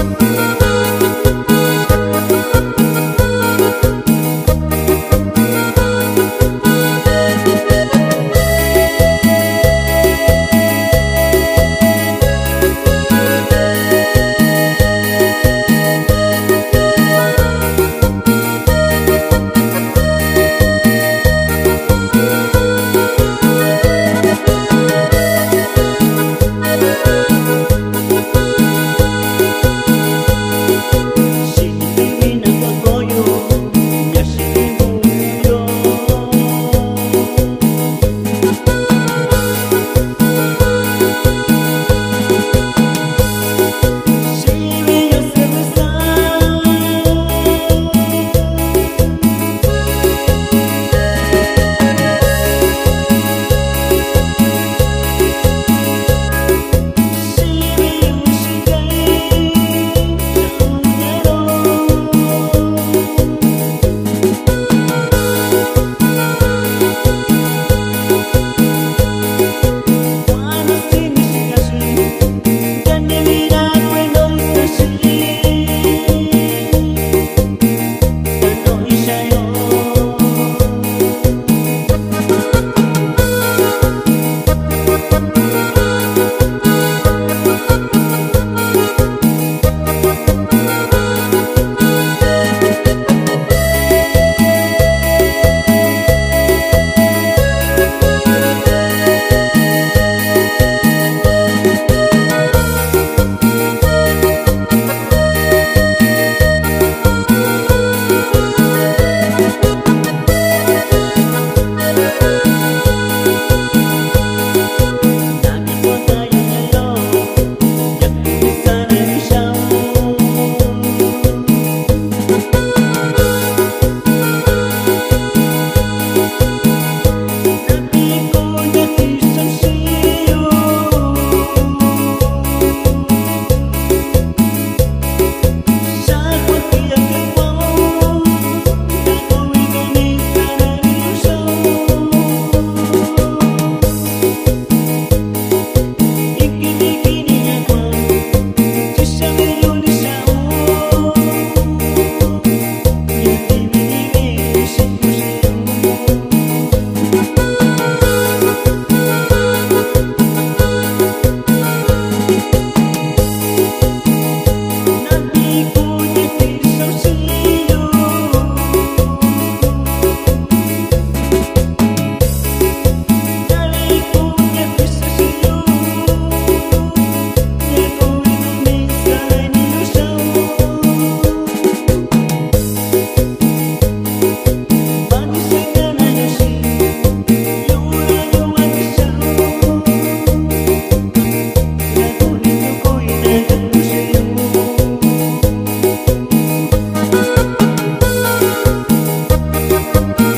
Thank Música